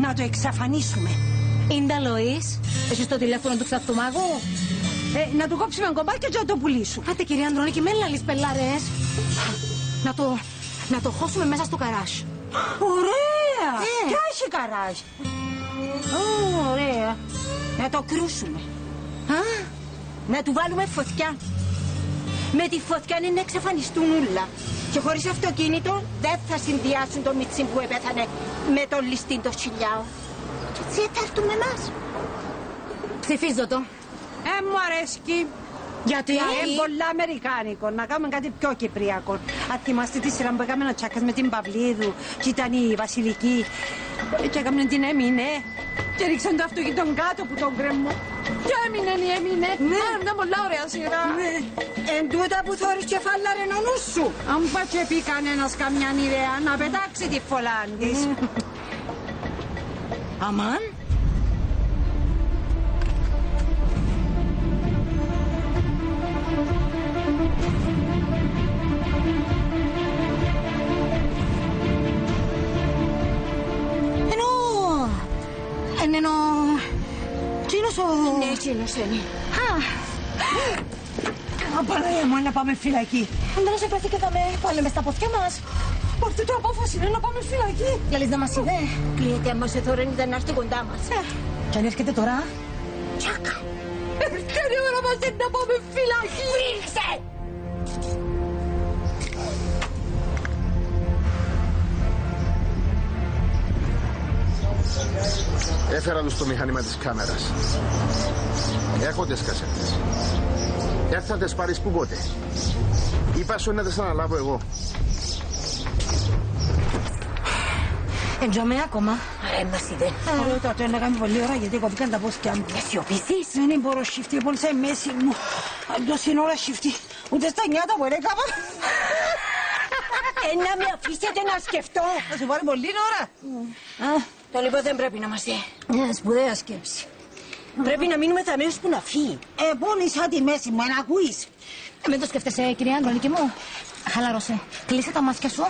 Να το εξαφανίσουμε. Είναι Λοής, εσύ στο τηλέφωνο του ξαφτουμάγου; Ε, να του κόψουμε κομπάκια και να το πουλήσουμε. Άντε κυρία Ανδρονίκη, με λαλείς πελάρες. Να το, να το χώσουμε μέσα στο καράζ. Ωραία! Ε. Ποια έχει καράζ. Ω, ωραία. Να το κρούσουμε. Α, Να του βάλουμε φωτιά. Με τη φωτιά είναι να εξαφανιστούν όλα. Και χωρίς αυτοκίνητο δεν θα συνδυάσουν το μιτσί που έπεθανε με το ληστή το χιλιάο. Και έτσι θα έρθουν με εμάς. ψηφίζω το. Ε, μου αρέσκει. Γιατί; Ε, πολλά αμερικάνικο. Να κάνουμε κάτι πιο κυπριακό. Αν θυμάστε τη σειρά που έκαμε ο Τσάκας με την Παυλίδου και ήταν η Βασιλική ε, και έκαμε την έμεινε και ρίξαν το αυτοκίνητο κάτω που τον κρέμω. Και έμεινε η έμεινε. Ναι, ήταν πολλά ωραία σειρά. Ναι. Εν τούτα που θωρείς και φάλαρε ο νους σου. Αν πάει και πει κανένας καμιά ιδέα να πετάξει τη φωλάν της. Αμάν. Ο... Ναι, εκείνος είναι. Α, Απαναία μου, να πάμε φυλακή. αν δεν σε βρεθεί και θα με πάλι μες στα πόθηκια μας. Αυτή το απόφαση είναι να πάμε φυλακή. Λαλείς να μας είδε. Κλείεται άμα σε θωρένει δεν να έρθει κοντά μας. Και αν έρχεται τώρα... Τσάκα. Έρχεται η ώρα μας να πάμε φυλακή. Ρίξε! Έφερα τους το μηχάνημα της κάμερας. Έχω τις κασέτες. Έρθα τις πάρεις που πότε. Είπα σου να τις αναλάβω εγώ. Εντζαμέ ακόμα. Ρε μας είδε. Ωραία, τότε να κάνουμε πολλή ώρα γιατί κοπήκαν τα πόσκια μου. Σιωπήσεις. Δεν μπορώ σιφτή, πολύ σε μέση μου. Αλλιώς είναι ώρα σιφτή. Ούτε στα νιάτα μου έκανα. Ε, να με αφήσετε να σκεφτώ. Θα σου βάλει πολλή ώρα. Α, το λοιπόν δεν πρέπει να είμαστε. Μια σπουδαία σκέψη. Πρέπει να μείνουμε θα που να φύγει. Ε, πόνοι σαν τη μέση μου, να ακούεις. Ε, Μην το σκέφτεσαι, κυρία Αντωνίκη μου. Χαλάρωσε. Κλείσε τα μάτια σου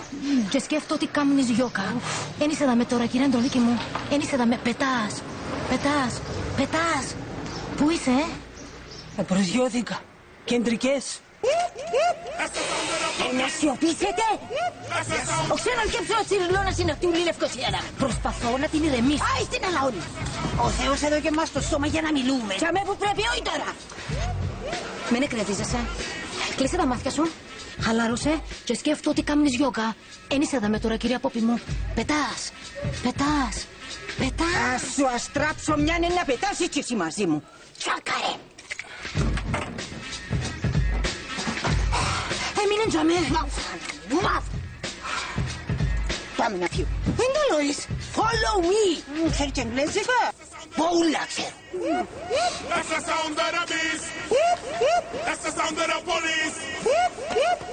και σκέφτο ότι κάνεις γιόκα. Εν είσαι δαμε τώρα, κυρία Αντωνίκη μου. Εν είσαι δαμε. Πετάς. Πετάς. Πετάς. Πού είσαι, ε; Ε, προσγειώθηκα. Κεντρικές. Ε, να σιωπήσετε. Ο ξένος και ψηλός τσιριλώνας είναι αυτή η λευκοσία. Προσπαθώ να την ηρεμήσω. Άι στην αλαόνι. Ο Θεός εδώ και μας το σώμα για να μιλούμε. Και αμέ που πρέπει όχι τώρα. Μην εκνευρίζεσαι. Κλείσε τα μάτια σου. Χαλάρωσε και σκέφτο ότι κάνεις γιόκα. Εν είσαι δαμε τώρα, κυρία Πόπη μου. Πετάς. Πετάς. Πετάς. Θα σου αστράψω μια είναι να πετάσεις και εσύ μαζί μου. Τσάκαρε. Έμεινε τζαμέ. Μαφ. Πάμε να φύγω. Δεν το λόγεις. Follow me. Μ, Ξέρει και εγγλέζικα. Πολλά ξέρω. That's the sound of the beast. That's the sound of the police.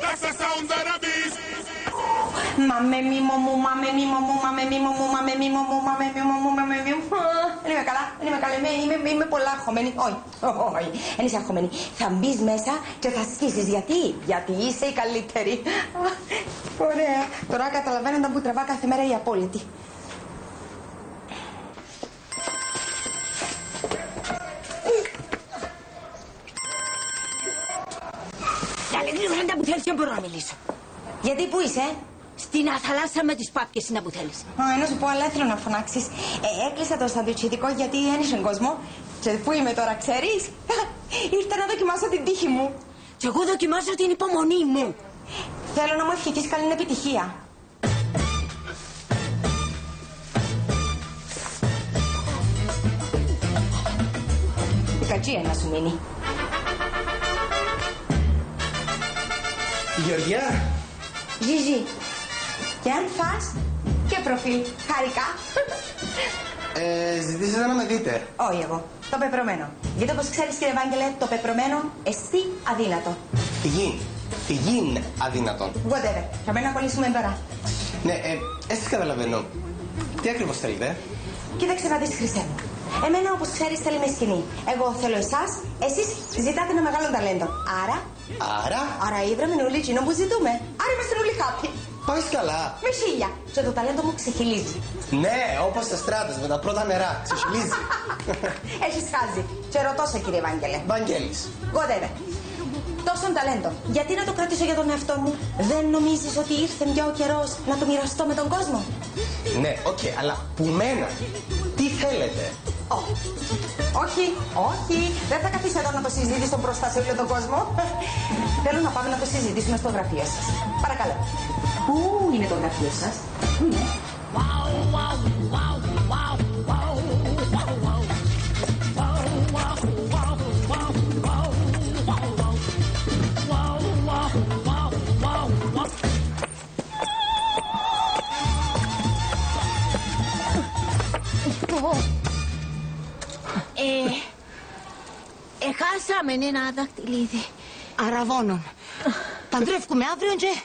That's the sound of the beast. Μαμε μίμο μου, μαμε μίμο μου, μαμε μίμο μου, μαμε μίμο μου, μαμε μίμο μου, μαμε μίμο μου. Α, Δεν είμαι καλά, δεν είμαι καλά, είμαι, είμαι, είμαι πολλά αγχωμένη. Όχι, όχι, δεν είσαι αγχωμένη. Θα μπεις μέσα και θα σκίσεις. Γιατί, γιατί είσαι η καλύτερη. Α, Ωραία. Τώρα καταλαβαίνω τα που τραβά κάθε μέρα η απόλυτη. Καλή γλυκάντα που θέλεις δεν μπορώ να μιλήσω. Γιατί, πού είσαι, Στην αθαλάσσα με τις πάπιες είναι που θέλεις. Α, να σου πω, αλλά θέλω να φωνάξεις. Ε, έκλεισα το σαντουιτσιτικό γιατί ένιωσε κόσμο. Και πού είμαι τώρα, ξέρεις; Ήρθα να δοκιμάσω την τύχη μου. Και εγώ δοκιμάζω την υπομονή μου. Θέλω να μου ευχηθείς καλή επιτυχία. Η κατσία να σου μείνει. Γεωργιά, Ζιζι. Και αν φας και προφίλ. Χαρικά. ε, ζητήσατε να με δείτε. Όχι εγώ. Το πεπρωμένο. Γιατί όπως ξέρεις κύριε Ευάγγελε, το πεπρωμένο εσύ αδύνατο. Τι γίνει. Τι γίνει αδύνατον. Whatever. Θα πρέπει να κολλήσουμε τώρα. Ναι, ε, έτσι καταλαβαίνω. Τι ακριβώς θέλετε; Κοίταξε να δεις χρυσέ μου. Εμένα όπως ξέρεις θέλει με σκηνή. Εγώ θέλω εσάς, εσείς ζητάτε ένα μεγάλο ταλέντο. Άρα, Άρα, άρα ήβραμε όλοι εκείνο που ζητούμε. Άρα είμαστε όλοι happy. Πάεις καλά. Με χίλια. Και το ταλέντο μου ξεχυλίζει. Ναι, όπως τες στράτες με τα πρώτα νερά. Ξεχυλίζει. Έχεις χάσει. Και ρωτώ σε κύριε Βάγγελε. Βαγγέλη. Whatever. Τόσο ταλέντο. Γιατί να το κρατήσω για τον εαυτό μου; Δεν νομίζεις ότι ήρθε πια ο καιρός να το μοιραστώ με τον κόσμο; Ναι, οκ, αλλά που μένα. Τι θέλετε; Ω. Όχι, όχι. Δεν θα καθίσω εδώ να το συζητήσω μπροστά σε όλο τον κόσμο. Θέλω να πάμε να το συζητήσουμε στο γραφείο σας. Παρακαλώ. Πού είναι το γραφείο σας; Πού είναι; Ε, εχάσαμε ένα δαχτυλίδι. Αραβώνων. Παντρεύκουμε αύριο και...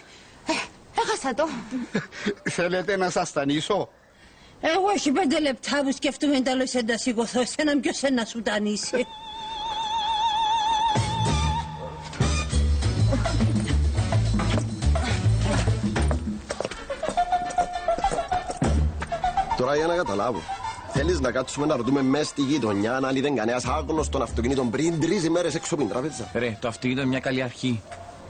Ε, έχασα το. Θέλετε να σας τανίσω; Εγώ έχει πέντε λεπτά που σκεφτούμε τέλος να σηκωθώ. Εσένα ποιος είναι να σου τανίσει. Τώρα για να καταλάβω. Θέλεις να κάτσουμε να ρωτούμε μέσα στη γειτονιά αν είδε κανένας άγνωστον αυτοκίνητο πριν τρεις ημέρες έξω από την τράπεζα; Ρε, το αυτοκίνητο είναι μια καλή αρχή.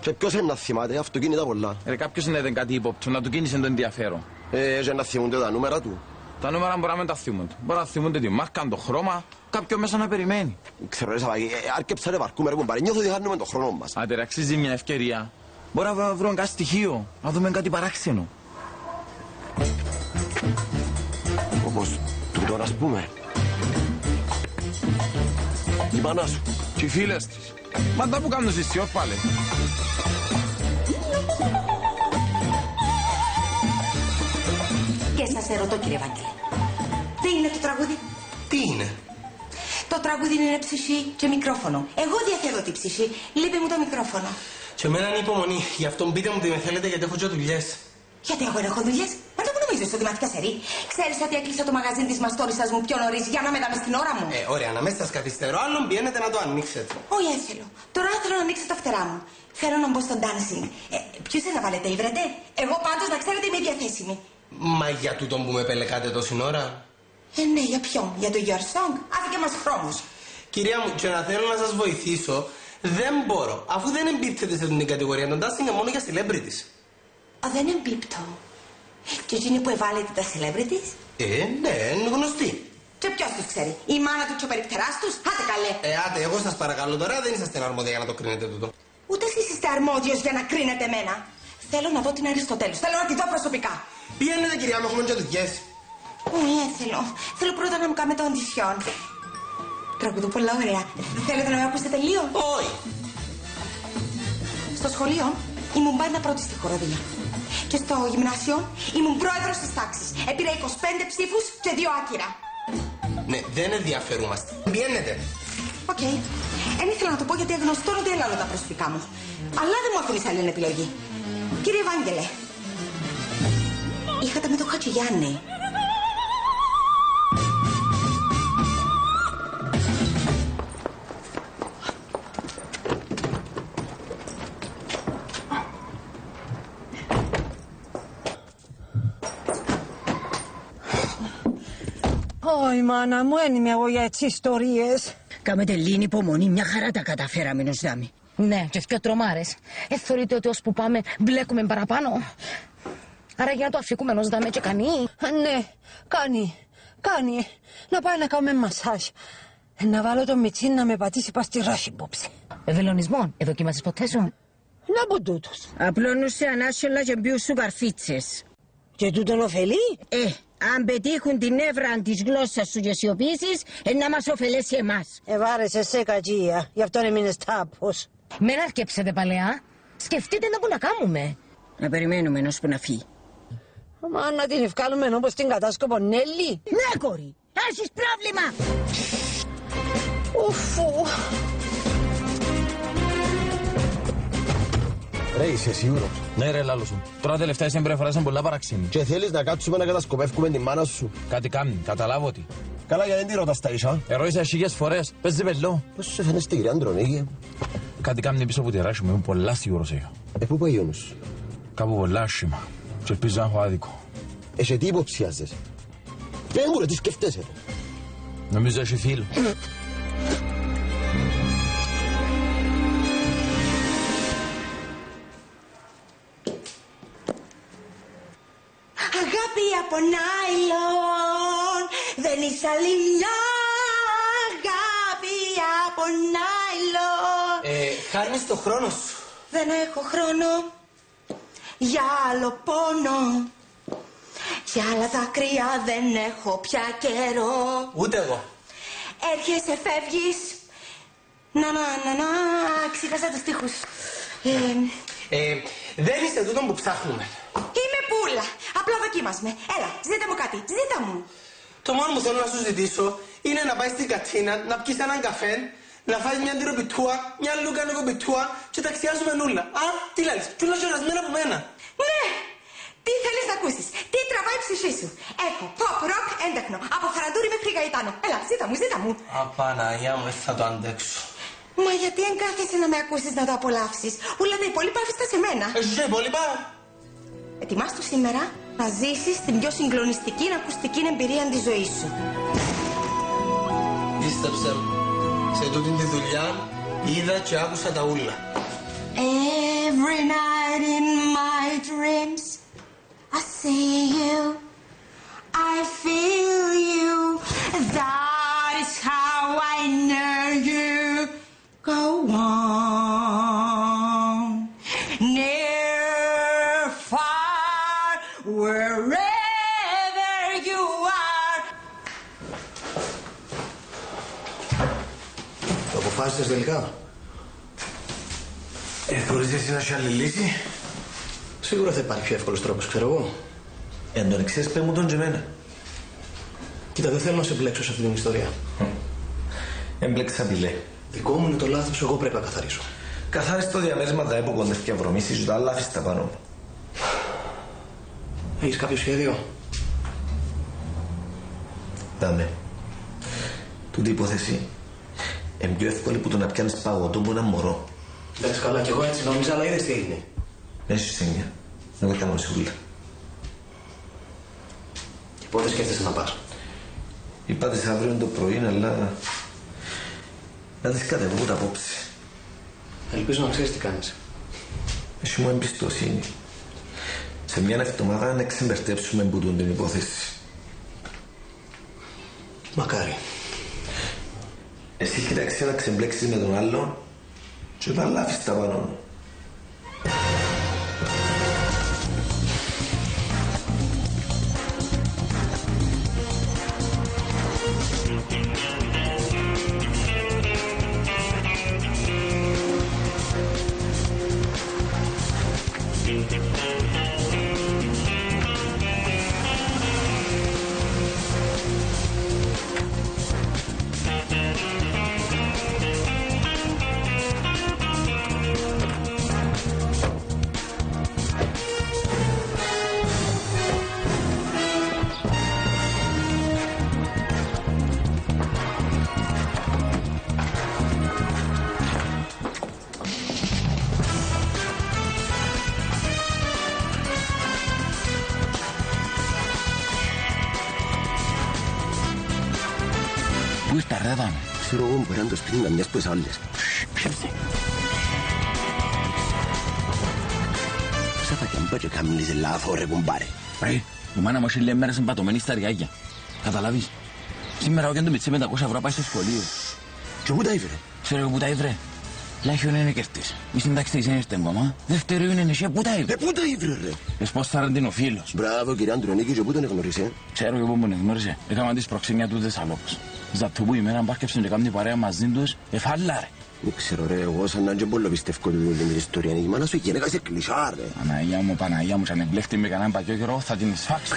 Και ποιος είναι να θυμάται αυτοκίνητα πολλά. Ρε, κάποιος είναι δεν κάτι ύποπτο, να του κίνησε το ενδιαφέρον. Ε, και να θυμούνται τα νούμερα του. Τα νούμερα μπορεί να μην τα θυμούνται. Μπορεί να θυμούνται τη μάρκα, το χρώμα, κάποιο μέσα να περιμένει. Ξέρω ρε Σαββάκη, ε, άρκεψα ρε βαρκούμε ρε κουμπάρε, νιώθω ότι χάνουμε τον χρόνο μας. Άντε, ρε, αξίζει μια ευκαιρία. Μπορεί να βρω- βρούμε κάτι στοιχείο, να δούμε κάτι παράξενο. Όπως τούτο ας πούμε. Η μάνα σου. Και οι φίλες της. Μα τα που κάνουν στις πάλι. Και σας ερωτώ κύριε Βάγγελε. Τι είναι το τραγούδι; Τι είναι; Το τραγούδι είναι ψυχή και μικρόφωνο. Εγώ διαθέτω τη ψυχή. Λείπει μου το μικρόφωνο. Και εμένα είναι υπομονή. Γι' αυτό μπείτε μου τι με θέλετε γιατί έχω και δουλειέ. Γιατί εγώ έχω δουλειές; Μα δεν μου νομίζεις ότι μαθήκα σερή. Ξέρεις ότι έκλεισα το μαγαζί της μαστόρισσας μου πιο νωρίς για να με δάμε στην ώρα μου; Ε, ωραία, να μέσα σα καθυστερώ, άλλον πιένετε να το ανοίξετε. Όχι, έθελο. Τώρα θέλω να ανοίξω τα φτερά μου. Θέλω να μπω στο dancing. Ε, Ποιο είναι να βάλετε, η βρετε. Εγώ πάντως να ξέρετε είμαι διαθέσιμη. Μα για τούτον που με πελεκάτε τόση ώρα. Ε, ναι, για ποιον, για το Your Song. Άφηκε μας χρόνους. Κυρία μου, και να θέλω να σας βοηθήσω, δεν μπορώ. Αφού δεν εμπίπτετε σε την κατηγορία των dancing είναι μόνο για celebrities. Α, δεν εμπίπτω. Και εκείνοι που εβάλλετε τα celebrities; Ε, ναι, είναι γνωστή. Και ποιος τους ξέρει; Η μάνα του και ο περιπτεράς τους; Άτε καλέ. Ε, άτε, εγώ σας παρακαλώ τώρα, δεν είσαστε αρμόδια για να το κρίνετε τούτο. Ούτε εσείς είστε αρμόδιος για να κρίνετε εμένα. Θέλω να δω την Αριστοτέλους. Θέλω να τη δω προσωπικά. Πιένετε, κυρία μου, έχουμε και δουλειέ. Όχι, δεν θέλω. Θέλω πρώτα να μου κάνετε οντισιόν. Τραγουδώ πολλά ωραία. Θέλετε να με ακούσετε λίγο; Όχι. Στο σχολείο ήμουν πάντα πρώτη στη χοροδία. Και στο γυμνάσιο ήμουν πρόεδρος της τάξης. Έπειρα 25 ψήφους και δύο άκυρα. Ναι, δεν ενδιαφερούμαστε. Πιένετε. Οκ. Δεν ήθελα να το πω γιατί γνωστό ότι έλαβα τα προσωπικά μου. Αλλά δεν μου αφήνεις άλλη επιλογή. Κύριε Ευάγγελε, είχατε με το Χατζηγιάννη. Όχι, μάνα μου, δεν είμαι εγώ για έτσι ιστορίες. Κάμετε λίγη υπομονή, μια χαρά τα καταφέραμε ενός δάμι. Ναι, και πιο τρομάρες. Ε, θεωρείτε ότι ώσπου πάμε μπλέκουμε παραπάνω; Άρα για να το αφήκουμε ενός δάμε και κανεί; Α, Ναι, κάνει, κάνει. Να πάει να κάνουμε μασάζ. Ε, Να βάλω το μιτσί να με πατήσει πας στη ράχη υπόψη. Βελονισμόν, εδοκίμασες ποτέ σου; Να μπω τούτος. Απλώνουσε ανάσχελα και μπιού σου καρφίτσες. Και τούτον ωφελεί; Ε, αν πετύχουν την εύρα της γλώσσας σου και σιωπήσεις, ε, να μας ωφελέσει εμάς. Ε, βάρεσε σε κατζία, γι' αυτό έμεινες τάπος. Μεν αρκέψετε παλαιά. Σκεφτείτε να που να κάνουμε. Να περιμένουμε ενός που να φύγει. Μα να την ευκάλουμε όπως την κατάσκοπο Νέλη. Ναι, κόρη. Έχεις πρόβλημα. Ουφου. Ρε, είσαι σίγουρος. Ναι, ρε, λάλος σου. Τώρα τελευταία είσαι πρέφερασαν πολλά παραξένη. Και θέλεις να κάτσουμε να κατασκοπεύουμε τη μάνα σου. Κάτι κάνει, καταλάβω ότι. Καλά, γιατί δεν τη ρωτάς τα ίσα; Ερώτησα χίλιες φορές, παίζει πελό. Πώς σου φαίνεται στην κυρία Αντρονίκη. Κάτι κάνει πίσω από τη ράση μου, είμαι πολλά σίγουρος εγώ. Ε, πού πάει ο νους; Σου. Κάπου πολλά άσχημα. Και ελπίζω να έχω άδικο. Εσαι τι υποψιάζεσαι; Πες μου ρε, τι σκέφτεσαι. ρε. Νομίζω έχει φίλο. Χάνεις το χρόνο σου. Δεν έχω χρόνο για άλλο πόνο. Για άλλα δάκρυα δεν έχω πια καιρό. Ούτε εγώ. Έρχεσαι, φεύγεις. Να, να, να, να, ξέχασα τους στίχους. Ε, Ε, δεν είσαι τούτο που ψάχνουμε. είμαι πουλα. Απλά δοκίμας με. Έλα, ζήτα μου κάτι. Ζήτα μου. Το μόνο που θέλω να σου ζητήσω είναι να πάει στην κατσίνα, να πιεις έναν καφέ, να φας μια τυροπιτούα, μια λουκάνικο πιτούα και ταξιάζουμε νουλα. Α, τι λες, κιόλας γιορασμένα από μένα. Ναι! Τι θέλεις να ακούσεις, τι τραβάει η ψυχή σου. Έχω pop rock έντεχνο, από χαραντούρι μέχρι γαϊτάνο. Έλα, ζήτα μου, ζήτα μου. Α, Παναγιά μου, δεν θα το αντέξω. Μα γιατί δεν κάθεσαι να με ακούσεις να το απολαύσεις. Όλα τα υπόλοιπα άφηστα σε μένα. Έχεις και υπόλοιπα. Ετοιμάσου σήμερα να ζήσεις την πιο συγκλονιστική ακουστική εμπειρία της ζωής σου. Πίστεψε μου, σε τούτη τη δουλειά είδα και άκουσα τα ούλα. Every night in my dreams, I see you, I feel you. Αποφάσισες τελικά; Ε, μπορείς εσύ να σου άλλη λύση. Σίγουρα θα υπάρχει πιο εύκολος τρόπος, ξέρω εγώ. Εν τον εξής, πέ μου τον και εμένα. Κοίτα, δεν θέλω να σε μπλέξω σε αυτή την ιστορία. Έμπλεξα πιλέ. Δικό μου είναι το λάθος, εγώ πρέπει να καθαρίσω. Καθάρισε το διαμέρισμα τα έπο κοντεύει και βρωμίσεις και τα άλλα αφήσεις τα πάνω μου. Έχεις κάποιο σχέδιο; Δάμε. Τούτη υπόθεση είναι πιο εύκολη που το να πιάνεις παγωτό που ένα μωρό. Εντάξει, καλά, κι εγώ έτσι νόμιζα, αλλά είδες τι έγινε. Έχεις έννοια. Δεν το κάνω σίγουρα. Και πότε σκέφτεσαι να πας. Είπατε σε αύριο το πρωί, αλλά... Να τις κατεβώ ούτε απόψε. Ελπίζω να ξέρεις τι κάνεις. Έχει μου εμπιστοσύνη. Σε μια εβδομάδα να ξεμπερτέψουμε που τούν την υπόθεση. Μακάρι. Εσύ κοιτάξτε να ξεμπλέξεις με τον άλλον και τα λάφεις τα πάνω δάμε. Ξέρω εγώ μπορεί να είναι το σπίτι να μοιάζει πως άλλες. Ψεύσε. Πόσα θα και αν πω και κάνεις λάθος ρε κουμπάρε. Ρε, η μάνα μου έχει λέει μέρες εμπατωμένη στα ριάγια. Καταλάβεις. Σήμερα ο το με τις 500 ευρώ πάει στο σχολείο. Και πού τα ήφερε. Ξέρω εγώ που τα ήβρε. Λάχιον είναι κερτής. Η σύνταξη της είναι ήρθε ακόμα. Δεύτερο είναι εσύ που τα ήβρε. Ε, πού τα ήφερε ρε. Λες πώς θα ρεντίνει ο φίλος. Μπράβο κύριε Αντρονίκη και πού τον εγνώρισε. Ξέρω και πού μου γνώρισε. Έκανα της προξενιά του Θεσσαλόπους. Ζατού που ημέρα μπάρκεψαν και κάνουν την παρέα μαζί τους. Εφάλα ρε. Δεν ξέρω ρε, εγώ σαν να είναι και πολύ πιστεύω ότι όλη την ιστορία είναι η μάνα σου γυναίκα σε κλεισά ρε. Παναγία μου, Παναγία μου, σαν εμπλέχτη με κανέναν παγιό καιρό θα την σφάξω.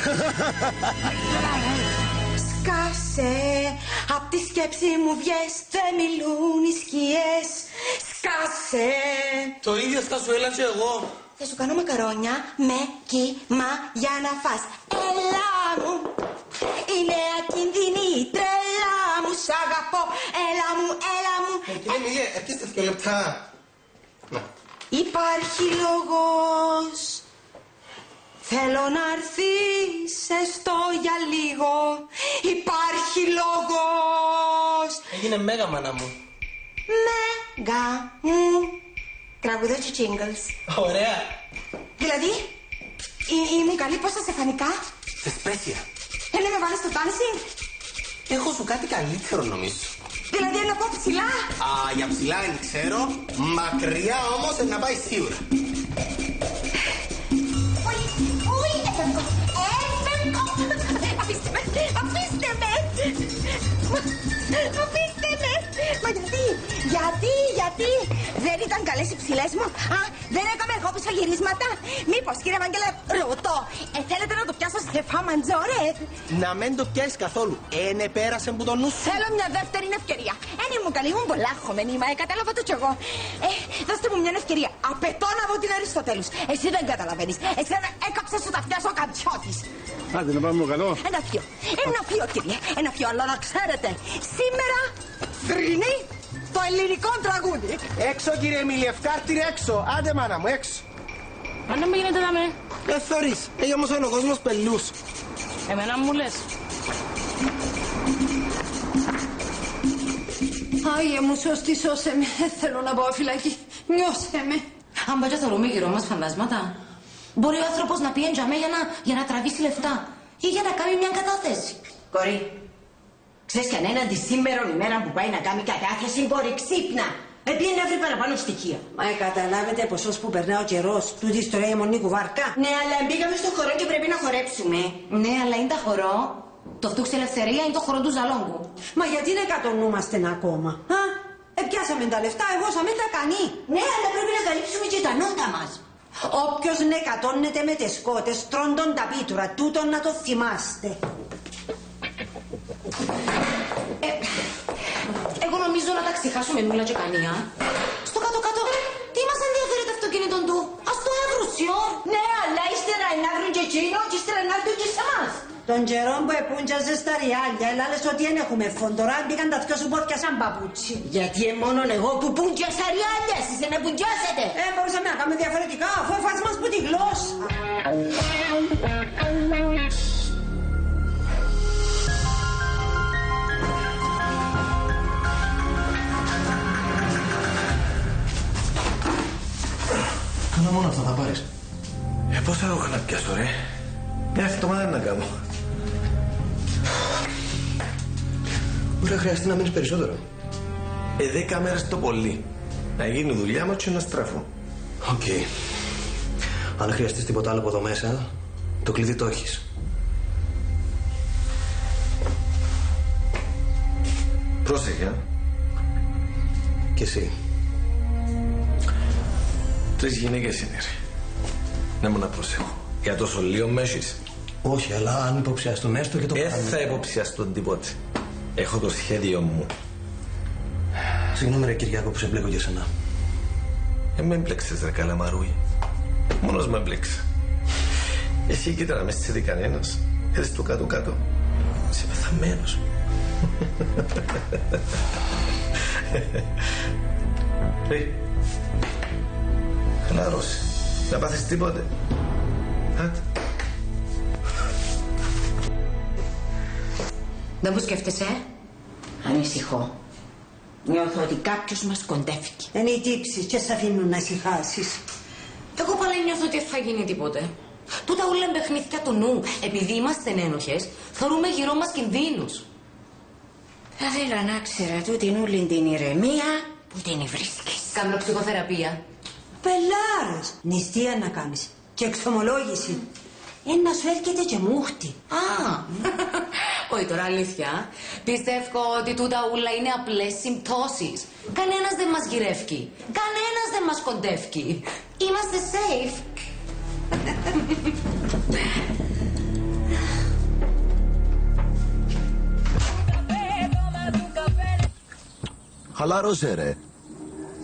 Σκάσε, απ' τη σκέψη μου βγες, δεν μιλούν οι σκιές. Σκάσε. Το ίδιο θα σου έλα και εγώ. Θα σου κάνω μακαρόνια με κύμα για να φας. Έλα μου, είναι ακίνδυνη η τρέλα μου, σ' αγαπώ. Έλα μου, έλα μου. Ε, Κύριε Μιγέ, έρχεστε δύο λεπτά. Να. Υπάρχει λόγος. Θέλω να έρθεις έστω για λίγο. Υπάρχει λόγος. Έγινε μέγα μάνα μου. Μέγα μου. Τραγουδό και jingles. Ωραία. Δηλαδή, εί- ήμουν καλή πώς σε φανικά. Θεσπέσια. Ε, να με βάλεις στο dancing. Έχω σου κάτι καλύτερο νομίζω. Δηλαδή, να πω ψηλά; Α, για ψηλά δεν ξέρω. Μακριά όμως να πάει σίγουρα. Ουι, έφευγω. Έφευγω. Αφήστε με. Αφήστε με. Αφήστε με. Μα γιατί, γιατί, γιατί. Δεν ήταν καλές οι ψηλές μου. Α, δεν έκαμε εγώ πίσω γυρίσματα. Μήπως, κύριε Βαγγέλε, ρωτώ. Ε, θέλετε να το πιάσω σε φαμαντζόρε. Να μην το πιάσεις καθόλου. Ένε πέρασε που το νου σου. Θέλω μια δεύτερη ευκαιρία. Εν ήμουν καλή, ήμουν πολλά χωμένη, μα ε, κατάλαβα το κι εγώ. Ε, δώστε μου μια ευκαιρία. Απαιτώ να δω την Αριστοτέλους. Εσύ δεν καταλαβαίνεις. Εσύ δεν έκαψες σου τα αυτιά σου ο κατσιώτης. Άντε να πάμε καλό. Ένα φιο. Ένα φιο, κύριε. Ένα φιο, αλλά να ξέρετε. Σήμερα θρυνεί το ελληνικό τραγούδι. Έξω κύριε Μιλιευκάρτη, έξω. Άντε μάνα μου, έξω. Αν δεν με γίνεται να με. Ε, θωρείς. Έχει όμως ο κόσμος πελούς. Εμένα μου λες. Άγιε μου, σώστη, σώσε με. Δεν θέλω να πάω φυλακή. Νιώσε με. Αν πάει και θεωρούμε γύρω μας φαντάσματα. Μπορεί ο άνθρωπος να πει εντιαμέ για να, για να τραβήσει λεφτά ή για να κάνει μια κατάθεση. Κορί, ξέρεις κανένα τη σήμερα ημέρα που πάει να κάνει κατάθεση μπορεί ξύπνα. Επειδή να βρει παραπάνω στοιχεία. Μα ε, καταλάβετε πως ώσπου περνά ο καιρός, τούτη ιστορία η μονή κουβάρκα. Ναι, αλλά μπήκαμε στο χώρο και πρέπει να χορέψουμε. Ναι, αλλά είναι τα χορό. Το φτούξ ελευθερία είναι το χορό του Ζαλόγκου. Μα γιατί δεν κατονούμαστε ακόμα. Α, ε, πιάσαμε τα λεφτά, εγώ σαν τα κάνει. Ναι, αλλά πρέπει να καλύψουμε και τα νότα μας. Όποιος ναι κατώνεται με τις κότες, τρόντον τα πίτουρα, τούτον να το θυμάστε. Ε, εγώ νομίζω να τα ξεχάσουμε νουλα και κανία. Στο κάτω-κάτω, τι μας ενδιαφέρει το αυτοκίνητο του; Ας το εύρουσιο. Ναι, αλλά ύστερα να βρουν και εκείνο και ύστερα να έρθουν και σε εμάς. Τον καιρό που επούντιαζε στα ριάλια, έλα ότι δεν έχουμε φόντορα, μπήκαν τα δυο σου πόδια σαν παπούτσι. Γιατί μόνο εγώ που πούντιασα ριάλια, εσείς δεν πούντιάσετε. Ε, μπορούσαμε να κάνουμε διαφορετικά, αφού έφας μας που τη γλώσσα. Καλά μόνο αυτά θα πάρεις. Ε, πώς θα έχω να πιάσω, ρε; Μια εβδομάδα είναι να κάνω. Μπορεί να χρειαστεί να μείνεις περισσότερο. Ε, δέκα μέρες το πολύ. Να γίνει η δουλειά μου και να στραφώ. Οκ. Αν χρειαστείς τίποτα άλλο από εδώ μέσα, το κλειδί το έχεις. Πρόσεχε, α. Και εσύ. Τρεις γυναίκες είναι, ρε. Να μου να προσέχω. Για τόσο λίγο με έχεις. Όχι, αλλά αν υποψιαστούν έστω και το Δεν κάνουμε. θα υποψιαστούν τίποτε. Έχω το σχέδιο μου. Συγγνώμη ρε Κυριάκο που σε μπλέκω για σένα. Ε, με μπλέξες ρε καλαμαρούι. Μόνος με μπλέξε. Εσύ κοίτα να με στείλει κανένας. Έρθει του κάτω-κάτω. Είσαι πεθαμένος. Ε, χαλάρωσε. Να πάθεις τίποτε. Άντε. Δεν μου σκέφτεσαι. Ανησυχώ. Νιώθω ότι κάποιος μας κοντεύει. Είναι οι τύψεις και σε αφήνουν να ησυχάσεις. Εγώ πάλι νιώθω ότι δεν θα γίνει τίποτε. Τούτα όλα είναι παιχνίδια του νου. Επειδή είμαστε ένοχες, θεωρούμε γύρω μας κινδύνους. Θα ήθελα να ξέρα τούτην όλη την ηρεμία που την βρίσκεις; Κάνω ψυχοθεραπεία. Πελάρες. Νηστεία να κάνεις. Και εξομολόγηση. Ένα σου έρχεται και μούχτη. Α, όχι τώρα αλήθεια. Πιστεύω ότι τούτα ούλα είναι απλές συμπτώσεις. Κανένας δεν μας γυρεύει. Κανένας δεν μας κοντεύει. Είμαστε safe. Χαλάρωσε ρε.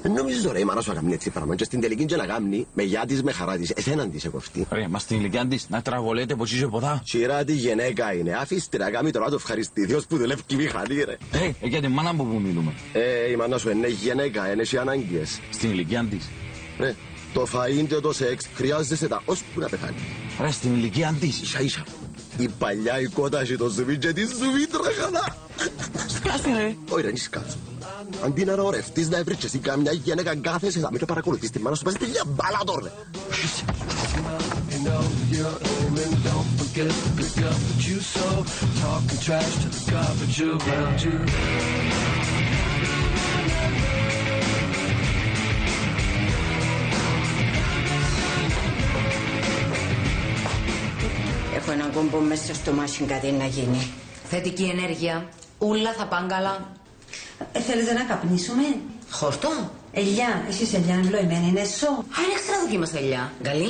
Δεν νομίζω ρε η μάνα σου να κάνει έτσι πράγμα και στην τελική και να κάνει με γιά της, με χαρά της, εσέναν της εκοφτεί. Ρε, μα στην ηλικία της να τραβολέτε πως είσαι ποτά. Σειρά τη γυναίκα είναι, αφήστε να κάνει τώρα το ευχαριστήθιος που δουλεύει η μηχανή ρε. Ε, ε, για την μάνα μου που μιλούμε. Ε, η μάνα σου είναι γυναίκα, είναι σε ανάγκες. Στην ηλικία της. Ρε, Το φαΐν και το σεξ χρειάζεσαι τα ώσπου να πεθάνει. Ρε στην ηλικία της. Ίσα ίσα. Η παλιά η κότα έχει το ζουμί και τη ζουμί τραχαλά. Σκάσου ρε. Όχι ρε, νη σκάτσου. Αντί να ρορευτείς να έβρεις και εσύ καμιά γυναίκα κάθεσαι θα μην το παρακολουθείς τη μάνα σου πας τελειά μπάλα τώρα. Έχω έναν κόμπο μέσα στο στομάχι κάτι να γίνει. Θετική ενέργεια. Ούλα θα πάνε καλά. Ε, θέλετε να καπνίσουμε; Χορτό. Ελιά, εσείς ελιά είναι βλοημένη, είναι σο. Αν έχεις δοκίμασα ελιά. Καλή.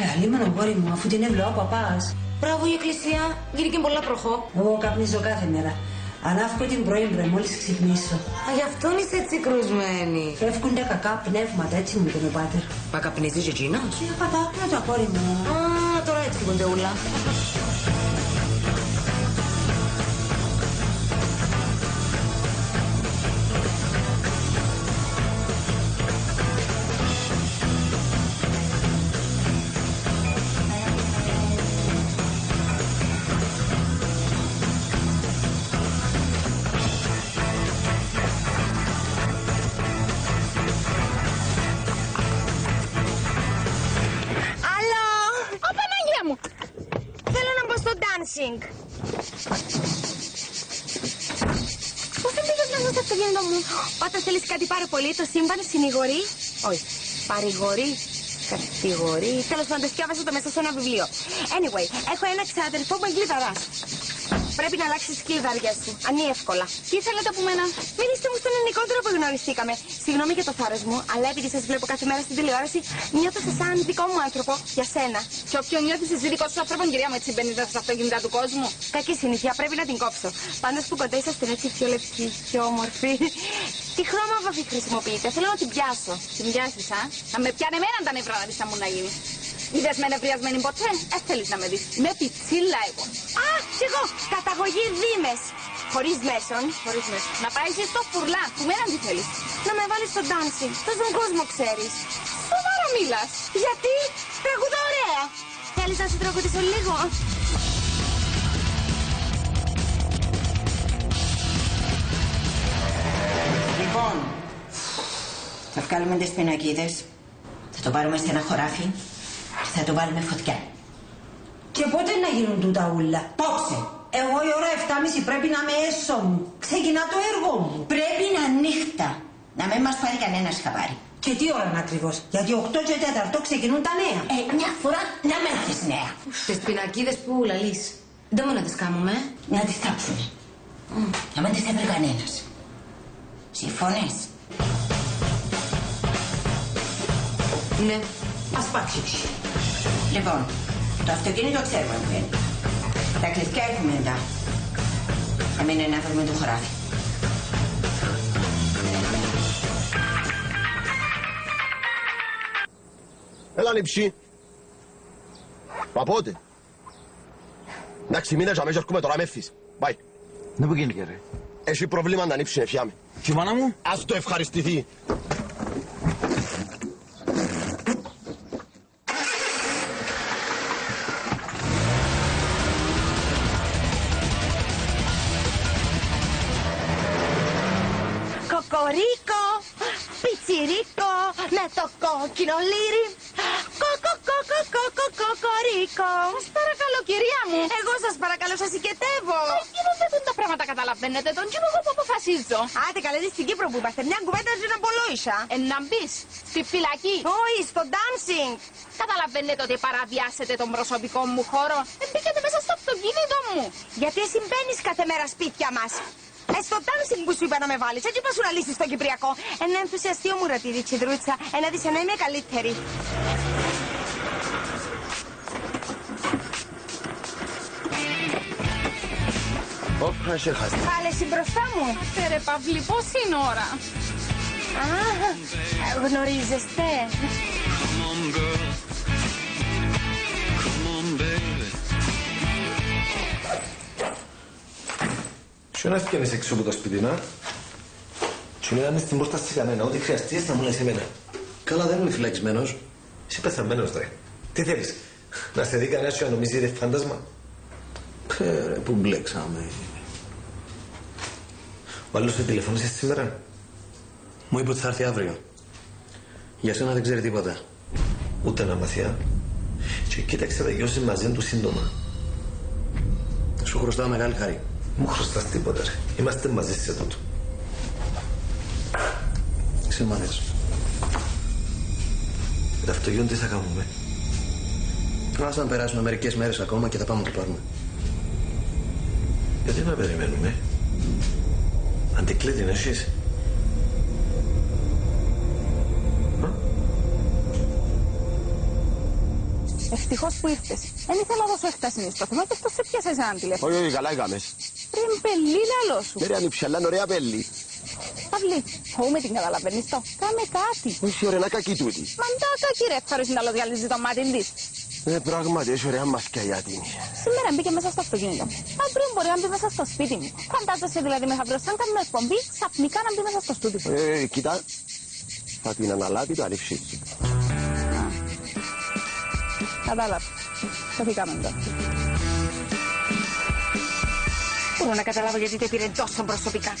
Ε, αλίμονο γόρι μου, αφού την ευλογώ ο παπάς. Μπράβο η εκκλησία. Γίνει και πολλά προχώ. Εγώ καπνίζω κάθε μέρα. Ανάφκω την πρωί πρωί μόλις ξυπνήσω. Α, γι' αυτό είσαι έτσι κρουσμένη. Φεύγουν τα κακά πνεύματα, έτσι μου είπε ο πάτερ. Μα καπνίζεις εκείνο. Και πατάκνα το αγόρι μου. Α, τώρα έτσι κοντέ πολύ, το σύμπαν συνηγορεί. Όχι, παρηγορεί. Κατηγορεί. Τέλος πάντων, το σκιάβασα το μέσα σε ένα βιβλίο. Anyway, έχω ένα ξάδερφο που είναι γλυταράς. Πρέπει να αλλάξεις τι κλειδαριέ σου. Ανή εύκολα. Τι θέλετε από μένα; Μιλήστε μου στον ελληνικότερο που γνωριστήκαμε. Συγγνώμη για το θάρρος μου, αλλά επειδή σας βλέπω κάθε μέρα στην τηλεόραση, νιώθω σε σαν δικό μου άνθρωπο για σένα. Και όποιο νιώθει εσύ δικό σου άνθρωπο, κυρία μου, έτσι μπαίνει στα αυτοκίνητα του κόσμου. Κακή συνήθεια, πρέπει να την κόψω. Πάντως που κοντά είσαστε έτσι πιο λεπτή, πιο όμορφη. Τι χρώμα βαφή χρησιμοποιείτε, θέλω να την πιάσω. Την πιάσεις, α; Να με πιάνε εμένα τα νευρά να δεις τι μου να γίνει. Είδες με νευριασμένη ποτέ. Ε, θέλεις να με δεις. Με πιτσίλα εγώ. Α, κι εγώ, καταγωγή Δήμες. Χωρίς μέσον. Χωρίς μέσα. Να πάει εσύ στο φουρλά. Του μένα τι θέλεις. Να με βάλεις στο dancing. Στον κόσμο ξέρεις. Σοβαρά μίλα. Γιατί; Τραγουδά ωραία. Θέλεις να σου τραγουδήσω λίγο; Λοιπόν, θα βγάλουμε τις πινακίδες, θα το πάρουμε σε ένα χωράφι και θα το βάλουμε φωτιά. Και πότε να γίνουν τούτα ούλα; Πόψε! Εγώ η ώρα 7.30 πρέπει να είμαι έσω μου. Ξεκινά το έργο μου. Πρέπει να νύχτα, να μην μας πάρει κανένας χαμπάρι. Και τι ώρα είναι ακριβώς; Γιατί 8 και 4 ξεκινούν τα νέα. Ε, μια φορά να με έρθεις νέα. Τις πινακίδες που λαλείς. Δεν μπορούμε να τις κάνουμε. Να τις τάψουμε. Να μην τις έβρει κανένας. Συμφωνείς; Ναι. Ας πάψει. Λοιπόν, το αυτοκίνητο ξέρουμε που είναι. Τα κλειδιά έχουμε εντά. Εμένα να βρούμε το χωράφι. Έλα νυψί. Μα πότε; Εντάξει, μείνε για μέσα έρχομαι τώρα, με εύθεις. Πάει. Δεν που γίνει, ρε. Έχει πρόβλημα να νύψει, εφιάμε. Και η μάνα μου; Ας το ευχαριστηθεί. Πράγματα, καταλαβαίνετε. Τον κύριο εγώ που αποφασίζω. Άντε καλέ, δεις στην Κύπρο που είμαστε. Μια κουβέντα δεν απολόησα. Ε, να μπεις στη φυλακή. Όχι, στο dancing. Καταλαβαίνετε ότι παραβιάσετε τον προσωπικό μου χώρο. Ε, μπήκατε μέσα στο αυτοκίνητο μου. Γιατί εσύ μπαίνεις κάθε μέρα σπίτια μας. Ε, στο dancing που σου είπα να με βάλεις, έτσι είπα σου να λύσεις στο Κυπριακό. Ένα ενθουσιαστείο μου ρωτήρι, τσιδρούτσα. Ένα δεις να είμαι καλύτερη. Όπα, σε χάσει. Πάλε εσύ μπροστά μου. Άτε ρε Παυλή, πώς είναι ώρα; Α, ε, γνωρίζεστε. Ποιο να φτιάχνεις έξω από το σπίτι, να; Σου λέγανε στην πόρτα σε κανένα, ό,τι χρειαστείς να μου λες εμένα. Καλά δεν είμαι φυλακισμένος. Τι πεθαμένος ρε. Τι θέλεις. Να σε δει κανένας και να νομίζει είναι φάντασμα; Ε, ρε, που μπλέξαμε. Ο άλλος σε τηλεφώνησε σήμερα; Μου είπε ότι θα έρθει αύριο. Για σένα δεν ξέρει τίποτα. Ούτε ένα μαθιά. Και κοίταξε να γιώσει μαζί του σύντομα. Σου χρωστάω μεγάλη χαρή. Μου χρωστάς τίποτα ρε. Είμαστε μαζί σε τούτο. Είσαι μ' αρέσει. Με τα αυτογιόν τι θα κάνουμε; Ας να περάσουμε μερικές μέρες ακόμα και θα πάμε να το πάρουμε. Γιατί να περιμένουμε; Αντικλείδι είναι εσείς. Ευτυχώς που ήρθες. Δεν ήθελα να δώσω έφταση στο θέμα και αυτό σε πιάσες έναν τηλέφωνο. Όχι, όχι, καλά έκαμες. Πριν πελί λαλό σου. Μέρε ανιψιαλά είναι ωραία πέλη. Παυλή, φοβούμαι την καταλαβαίνεις το. Κάμε κάτι. Όχι ωραία να κακή τούτη. Μαντά κακή ρε, ευχαριστή να διαλύζει το μάτι της. Ε, πράγματι, έχει ωραία μασκιά για την. Σήμερα μπήκε μέσα στο αυτοκίνητο. Αύριο μπορεί να μπει μέσα στο σπίτι μου. Φαντάζεσαι δηλαδή με αύριο σαν κάνουμε εκπομπή, ξαφνικά να μπει μέσα στο στούντιο. Ε, κοίτα, θα την αναλάβει το ανήψη σου. Κατάλαβα. Σωθήκαμε τώρα. Μπορώ να καταλάβω γιατί το πήρε τόσο προσωπικά.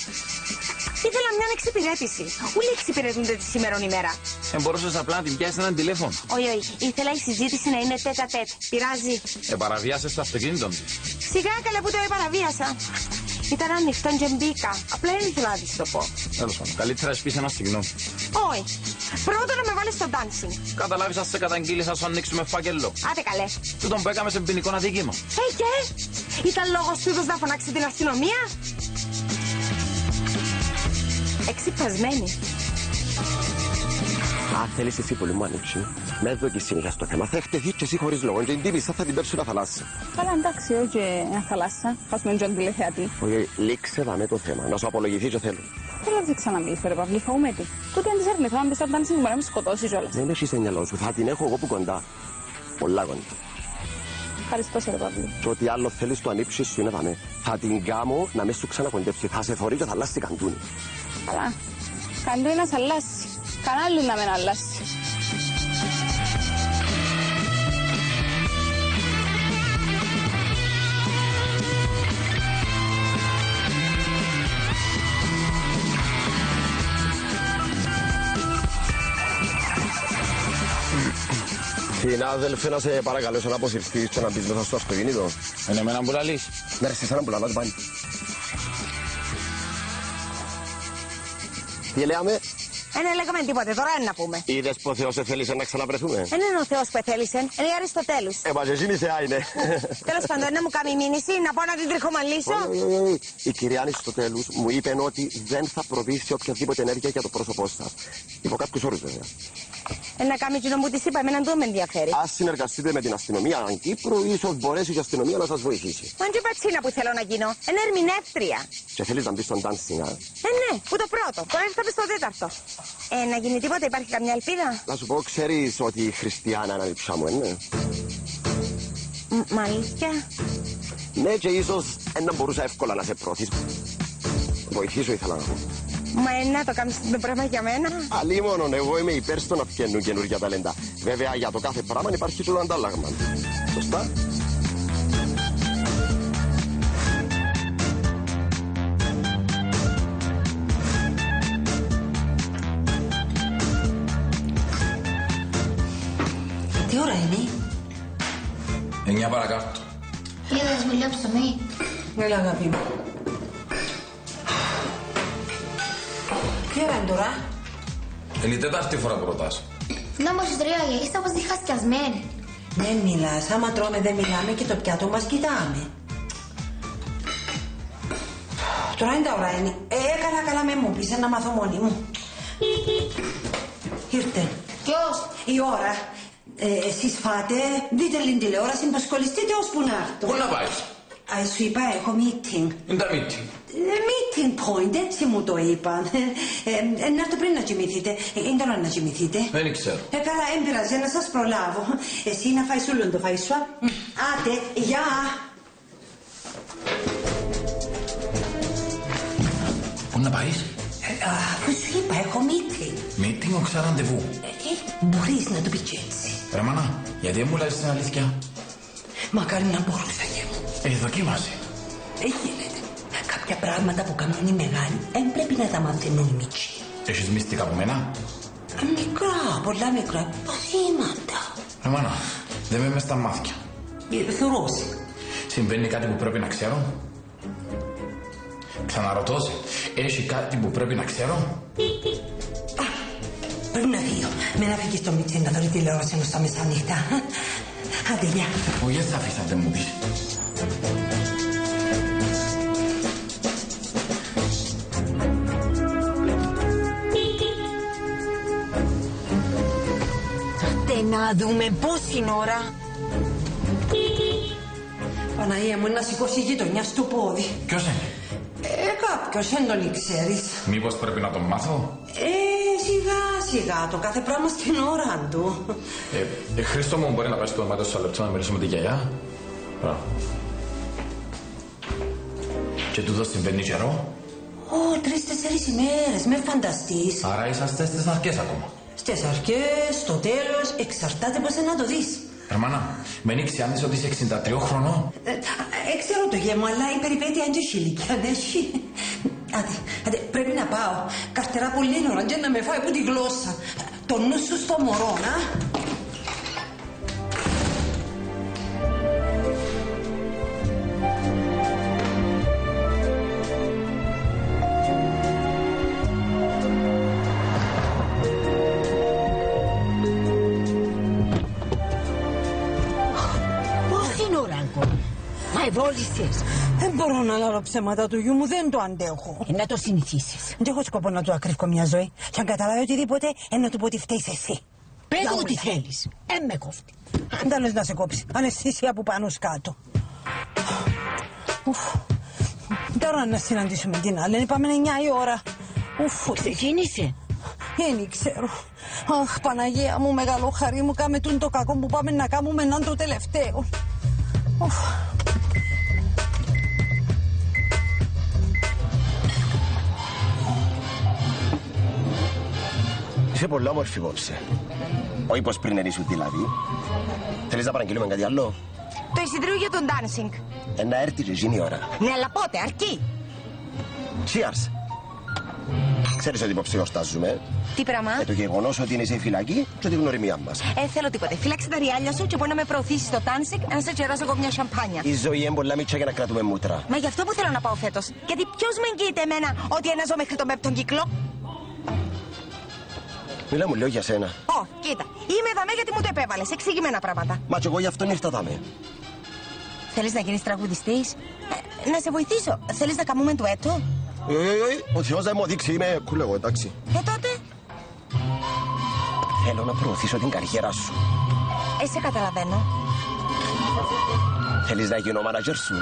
Ήθελα μια εξυπηρέτηση. Όλοι εξυπηρετούνται τη σήμερον ημέρα. Ε, μπορούσες απλά να την πιάσεις έναν τηλέφωνο. Όχι, όχι. Ήθελα η συζήτηση να είναι τέτα τέτ. Πειράζει. Ε, παραβιάσες το αυτοκίνητο μου. Σιγά καλά που το παραβίασα. Ήταν ανοιχτό και μπήκα. Απλά δεν ήθελα να της το πω. Τέλος πάντων, καλύτερα να σου πεις ένα συγγνώμη. Όχι. Πρώτα να με βάλεις στο dancing. Καταλάβεις αν σε καταγγείλεις θα σου ανοίξουμε φάκελο. Άντε καλέ. Του τον που έκαμε σε ποινικό αδίκημα. Ε, και; Ήταν λόγος του να φωνάξει την αστυνομία; Εξυπασμένη. Αν θέλεις εσύ πολύ μου ανοίξει, με εδώ και συνέχεια στο θέμα, θα εκτεθεί και εσύ χωρίς λόγο. Και την τύπησα θα την πέψουν να θαλάσσα. Καλά, εντάξει, όχι ένα θαλάσσα. Χάσουμε τον τηλεθεατή. Όχι, λήξε δαμέ το θέμα, να σου απολογηθεί και θέλω. Θέλω να τη ξαναμιλήσω, ρε Παυλή, φοβούμαι τι. Τούτη αν της έρθει, θα μπεις στο dancing μπορεί να με σκοτώσεις κιόλας. Δεν έχεις στο μυαλό σου, θα την έχω εγώ που κοντά. Πολλά κοντά. Ευχαριστώ, σε ρε Παυλή. Και ό,τι άλλο θέλεις το ανήψεις σου είναι δαμέ. Θα την κάμω να μες σου ξανακοντέψει. Θα σε θωρεί και θα αλλάσει καντούνι. Καλά. Καντού να σ' αλλάσει. Κανάλι να με αλλάσει. Συνάδελφε, να σε παρακαλέσω να αποσυρθείς και να μπεις μέσα στο αυτοκίνητο. Είναι εμένα που λαλείς. Ναι, ρε, σε εσένα που λαλάς πάλι. Τι λέμε, Δεν λέγαμε τίποτε, τώρα είναι να πούμε. είδες που ο Θεός σε θέλησε να ξαναβρεθούμε. Δεν είναι ο Θεός που εθέλησε, είναι η Αριστοτέλους. Ε, μας εσύ η θεά είναι. Τέλος πάντων, να μου κάνει μήνυση, να πάω να την τριχομαλίσω. Όχι, όχι, όχι. Η κυρία Αριστοτέλους μου είπε ότι δεν θα προβεί σε οποιαδήποτε ενέργεια για το πρόσωπό σας. Υπό κάποιους όρους βέβαια. Ε, να κάνει κοινό που της είπα, εμένα δεν με ενδιαφέρει. Αν συνεργαστείτε με την αστυνομία Κύπρου, ίσως μπορέσει η αστυνομία να σας βοηθήσει. Μα και πατσίνα που θέλω να γίνω, είναι ερμηνεύτρια. Και θέλεις να μπεις στον dancing, α. Ε, ναι, που το πρώτο, τώρα ήρθαμε στο τέταρτο. Ε, να γίνει τίποτα, υπάρχει καμιά ελπίδα; Να σου πω, ξέρεις ότι η Χριστιανά είναι ανήψα μου, ναι. Μ, Μα αλήθεια. Ναι, και ίσως δεν μπορούσα εύκολα να σε προωθήσω. Βοηθήσω ήθελα να πω. Μα ε, να το κάνεις το πράγμα για μένα. Αλίμονον, εγώ είμαι υπέρ στο να φτιάχνουν καινούργια ταλέντα. Βέβαια, για το κάθε πράγμα υπάρχει το αντάλλαγμα. Σωστά. Τι ώρα είναι; Εννιά παρακάτω. Είδες μιλάω ψωμί. Έλα, αγάπη μου. Τι ώρα είναι τώρα; Είναι η τέταρτη φορά που ρωτάς. Να μου τρία, γιατί είστε όπως διχασκιασμένοι. Δεν μιλάς. Άμα τρώμε δεν μιλάμε και το πιάτο μας κοιτάμε. Τώρα είναι τα ώρα είναι. Ε, καλά καλά με μου πεις να μάθω μόνη μου. Ήρθε. Ποιος; Η ώρα. Ε, εσείς φάτε, δείτε λίγο τηλεόραση, προσκολιστείτε ώσπου να έρθω. Πού να πάεις; Α, σου είπα, έχω meeting. Είναι τα meeting. Ε, Meeting point, έτσι μου το είπαν. Ε, ε, να έρθω πριν να κοιμηθείτε. Ε, Είναι τώρα να κοιμηθείτε. Δεν ξέρω. Ε, καλά, δεν πειράζει, να σας προλάβω. Εσύ να φάεις όλο το φάεις σου. α. Άντε, γεια. Πού να πάεις. Ε, Αφού σου είπα, έχω meeting. Meeting ο ξαραντεβού. Ε, μπορείς να το πεις και έτσι. Ρε μάνα, γιατί δεν μου λες την αλήθεια. Μακάρι να μπορούσα και μου. Ε, δοκίμασε. Δεν γίνεται. Κάποια πράγματα που κάνουν οι μεγάλοι δεν πρέπει να τα μαθαίνουν οι μίτσι. Έχεις μυστικά από μένα. Μικρά, πολλά μικρά. Παθήματα. Ρε μάνα, δεν με μες στα μάτια. Ε, Θουρώσει. Συμβαίνει κάτι που πρέπει να ξέρω; Ξαναρωτώ σε, έχει κάτι που πρέπει να ξέρω; Πρέπει να φύγω. Με να φύγεις στο μίτσι να δω τηλεόραση μου στα μεσάνυχτα. Άντε, γεια. Ο γιατί θα αφήσεις να δεν μου πεις. Άντε να δούμε πόση ώρα. Παναγία μου, να σηκώσει η γειτονιά στο πόδι. Ποιος είναι; Ε, κάποιος, δεν τον ξέρεις. Μήπως πρέπει να τον μάθω; Ε, σιγά σιγά, το κάθε πράγμα στην ώρα του. Ε, ε, Χρήστο μου μπορεί να πάει στο δωμάτιο στο λεπτό να μιλήσουμε τη γιαγιά; Μπράβο. Και τούτο συμβαίνει καιρό; Ω, τρεις-τέσσερις ημέρες, με φανταστείς. Άρα είσαστε στις αρχές ακόμα. Στις αρχές, στο τέλος, εξαρτάται πώς να το δεις. Ερμάνα, με ανοίξει αν είσαι ότι είσαι 63 χρονών. Ε, ε, ξέρω το γέμο, αλλά η περιπέτεια είναι και ηλικία, δεν έχει. Άντε, άντε, πρέπει να πάω. Καρτερά πολύ ώρα και να με φάει από τη γλώσσα. Το νου σου στο μωρό, να. Πόση ώρα ακόμη. Μα ευόλυσες. Δεν μπορώ να λάβω ψέματα του γιού μου, δεν το αντέχω. Ε, να το συνηθίσεις. Δεν έχω σκοπό να του ακρίβω μια ζωή. Και αν καταλάβει οτιδήποτε, ε, να του πω ότι φταίεις εσύ. Πες Για μου τι όλα. θέλεις. Ε, με κόφτει. Αν τα λες να σε κόψει. Αναισθησία που πάνω σκάτω. Ουφ. Τώρα να συναντήσουμε την άλλη. Είπαμε 9 η ώρα. Ουφ. Ξεκίνησε; Δεν ξέρω. Αχ, Παναγία μου, μεγάλο χαρί μου, κάμε τούν το κακό που πάμε να κάνουμε έναν το τελευταίο. Ουφ. Είσαι πολύ όμορφη απόψε. Όχι πως πριν δεν ήσουν δηλαδή. Θέλεις να παραγγείλουμε κάτι άλλο; Το εισιτήριο για τον dancing. Ε, να έρθει και γίνει η ώρα. Ναι, αλλά πότε, αρκεί. Cheers. Ξέρεις ότι υπόψε γιορτάζουμε. Τι πράγμα; Ε, το γεγονός ότι είναι σε φυλακή και τη γνωριμία μας. Ε, θέλω τίποτε. Φύλαξε τα ριάλια σου και μπορεί να με προωθήσεις στο dancing να σε κεράσω εγώ μια σαμπάνια. Η ζωή είναι πολλά μίτσα για να κρατούμε μούτρα. Μα γι' αυτό που θέλω να πάω φέτος. Γιατί ποιος με εγγύεται εμένα ότι ένα ζω μέχρι τον πέπτον κύκλο; Μιλά μου, λέω για σένα. Ω, κοίτα. Είμαι δαμέ γιατί μου το επέβαλες. Εξηγημένα πράγματα. Μα κι εγώ γι' αυτόν ήρθα δάμε. Θέλεις να γίνεις τραγουδιστής; Ε, να σε βοηθήσω. Θέλεις να καμούμε του έτου. Ε, ε, ε, ο Θεός δεν μου δείξει, είμαι κούλ εγώ, εντάξει. Ε, τότε; Θέλω να προωθήσω την καριέρα σου. Ε, σε καταλαβαίνω. Θέλεις να γίνω μάνατζερς σου.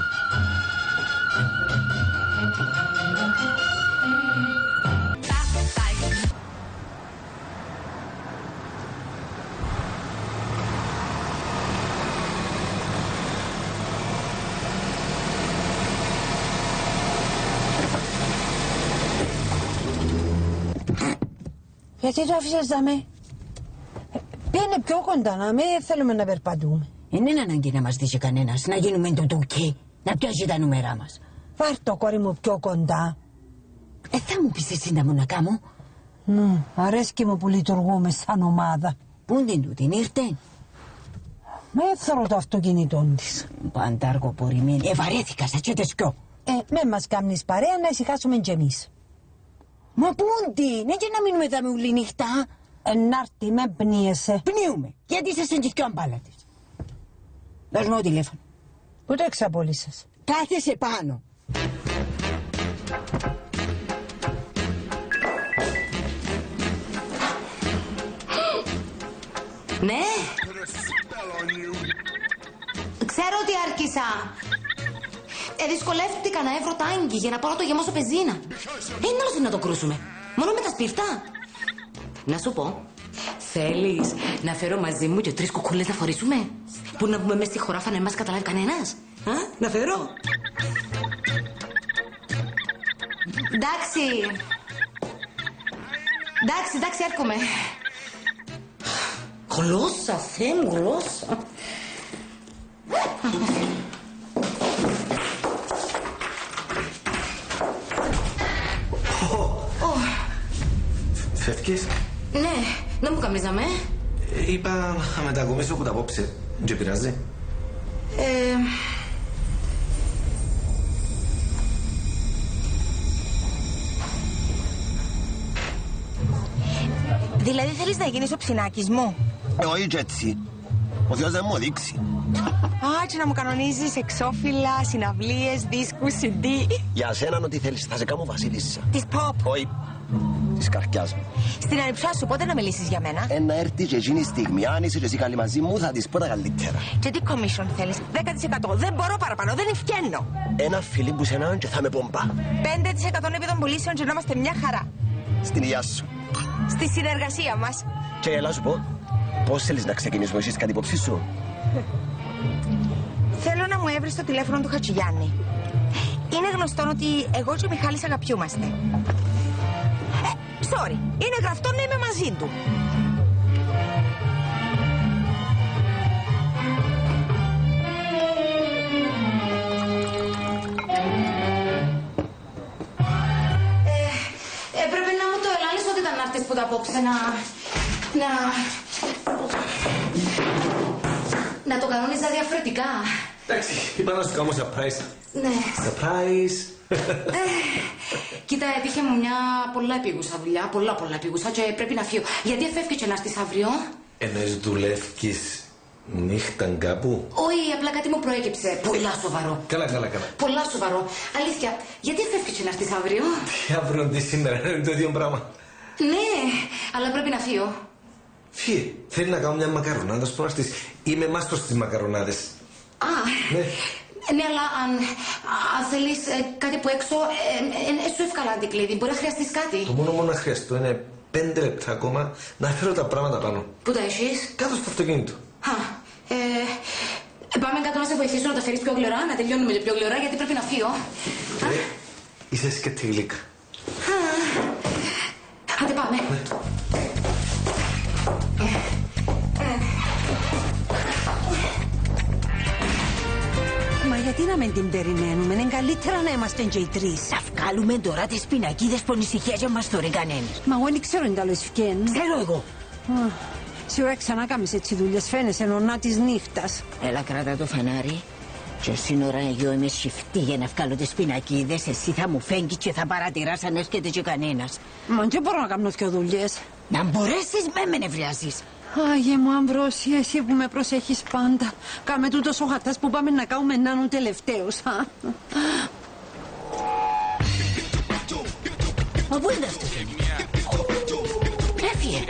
Γιατί το άφησες δαμέ. Πήγαινε πιο κοντά να με θέλουμε να περπατούμε. Δεν είναι ανάγκη να μας δει κανένας. Να γίνουμε το τούκι. Να πιάσει τα νούμερα μας. Βάρ το κόρη μου πιο κοντά. Ε, θα μου πεις εσύ να μου να κάνω. Ναι, αρέσκει μου που λειτουργούμε σαν ομάδα. Πού είναι τούτη, ήρθε. Με θέλω το αυτοκίνητό της. Πάντα αργοπορημένη. Ε, βαρέθηκας, σα τσέτες πιο. Ε, με μας κάνεις παρέα να ησυχάσουμε κι εμείς. Μα πούντι, ναι και να μείνουμε εδώ με ουλή νύχτα. Ενάρτη, με πνίεσαι. Πνίουμε, γιατί είσαι και πιο αμπάλατες. Δώσ' μου το τηλέφωνο. Πού το εξαπολύσες. Κάθεσαι πάνω. Ναι. Ξέρω ότι άρχισα. Ε, δυσκολεύτηκα να έβρω τάγκη για να πάρω το γεμόσο πεζίνα. Ε, είναι άλλο να το κρούσουμε. Μόνο με τα σπίρτα. Να σου πω, θέλεις να φέρω μαζί μου και τρεις κουκούλες να φορήσουμε; Που να μπούμε μέσα στη χωράφα να μας καταλάβει κανένας; Α, να φέρω. Εντάξει. Εντάξει, εντάξει, έρχομαι. Γλώσσα, Θεέ μου, γλώσσα. Φεύγεις. Ναι, δεν μου καμίζαμε. Ε, Είπα να μετακομίσω που τα απόψε. Δεν πειράζει. Ε, Δηλαδή θέλεις να γίνεις ο ψινάκης μου. Ε, όχι και έτσι. Ο Θεός δεν μου δείξει. Α, έτσι να μου κανονίζεις εξώφυλλα, συναυλίες, δίσκους, CD. Για σένα ό,τι θέλεις. Θα σε κάνω βασίλισσα. Της pop. Όχι. Της καρδιάς μου. Στην ανιψιά σου πότε να μιλήσεις για μένα; Ε, να έρθει και εκείνη η στιγμή. Αν είσαι και εσύ καλή μαζί μου, θα της πω τα καλύτερα. Και τι commission θέλεις; 10%. Δεν μπορώ παραπάνω. Δεν ευκαινώ. Ένα φίλι που σε έναν και θα με πομπά. 5% επί των πωλήσεων και να είμαστε μια χαρά. Στην υγεία σου. Στη συνεργασία μας. Και έλα σου πω, πώς θέλεις να ξεκινήσουμε εσείς κάτι υπόψη σου; Θέλω να μου έβρεις το τηλέφωνο του Χατσιγιάννη. Είναι γνωστό ότι εγώ και ο Μιχάλης αγαπιούμαστε. Ε, sorry. Είναι γραφτό να είμαι μαζί του. έπρεπε να μου το ελάλεις ότι ήταν να έρθεις που τα απόψε να... να... να το κανόνιζα διαφορετικά. Εντάξει, είπα να σου κάνω surprise. Ναι. Surprise. Κοίτα, έτυχε μου μια πολλά επίγουσα δουλειά, πολλά πολλά επίγουσα και πρέπει να φύγω. Γιατί εφεύγει και να έρθεις αύριο; Εννοείς δουλεύκεις νύχταν κάπου; Όχι, απλά κάτι μου προέκυψε. Πολλά σοβαρό. Καλά, καλά, καλά. Πολλά σοβαρό. Αλήθεια, γιατί εφεύγει και να έρθεις αύριο; Τι αύριο τι σήμερα, είναι το ίδιο πράγμα. Ναι, αλλά πρέπει να φύγω. Φύγε, θέλει να κάνω μια μακαρονάδα, να σου πω να στήσεις. Είμαι μάστος στις μακαρονάδες. Α, Ναι. ναι, αλλά αν, αν θέλεις κάτι που έξω, ε, ε, ε, σου εύκολα αντικλείδι. Μπορεί να χρειαστείς κάτι. Το μόνο μόνο να χρειαστώ είναι πέντε λεπτά ακόμα να φέρω τα πράγματα πάνω. Πού τα έχεις; Κάτω στο αυτοκίνητο. Α, ε, πάμε κάτω να σε βοηθήσω να τα φέρεις πιο γλυρά, να τελειώνουμε πιο γλυρά, γιατί πρέπει να φύγω. Ε, είσαι σκέτη γλύκα. Α, Άντε πάμε. Μα γιατί να μην την περιμένουμε, είναι καλύτερα να είμαστε και οι τρεις. Θα βγάλουμε τώρα τις πινακίδες που ανησυχία και μας θωρεί κανένας. Μα εγώ δεν ξέρω αν τα λέω ευκαιρία. Ξέρω εγώ. Σίγουρα ξανά κάνεις έτσι δουλειές, φαίνεσαι νονά της νύχτας. Έλα κράτα το φανάρι. Και σύνορα εγώ είμαι σιφτή για να βγάλω τις πινακίδες. Εσύ θα μου φέγγει και θα παρατηράς αν έρχεται και κανένας. Μα δεν μπορώ να κάνω δυο δουλειές. Να μπορέσεις με με νευριάζεις. Άγιε μου Αμβρόσια, εσύ που με προσέχεις πάντα. Κάμε τούτος ο χαρτάς που πάμε να κάνουμε να είναι ο τελευταίος. α. Μα πού είναι το αυτοκίνητο. Έφυγε.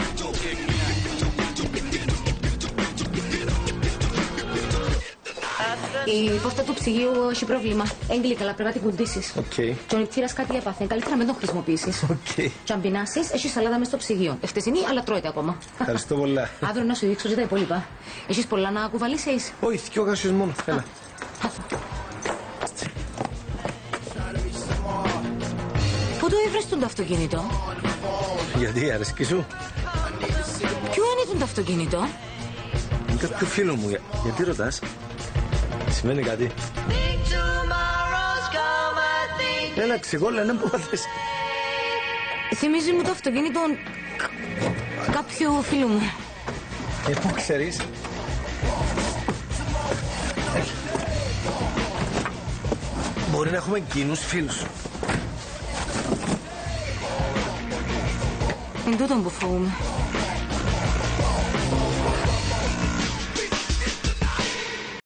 Η πόρτα του ψυγείου έχει πρόβλημα. Εν κλει καλά, πρέπει να την κουντήσεις. Οκ. Και ο νιπτήρας κάτι έπαθε. Καλύτερα να μην τον χρησιμοποιήσεις. Οκ. Και αν πεινάσεις, έχεις σαλάδα μέσα στο ψυγείο. Εψεσινή, αλλά τρώεται ακόμα. Ευχαριστώ πολλά. Αύριο να σου δείξω και τα υπόλοιπα. Έχεις πολλά να κουβαλήσεις; Όχι, δυο κάσες μόνο. Έλα. Πού το έβρες τον το αυτοκίνητο. Γιατί, αρέσκει σου; Ποιο είναι το αυτοκίνητο. Είναι κάποιο φίλο μου. Για- Γιατί ρωτάς; Σημαίνει κάτι. Έλα, ξυγόλα, να μου πάθεις. Θυμίζει μου το αυτοκίνητο κα- κάποιου φίλου μου. Ε, πού ξέρεις; Μπορεί να έχουμε κοινούς φίλους. Είναι τούτο που φοβούμαι.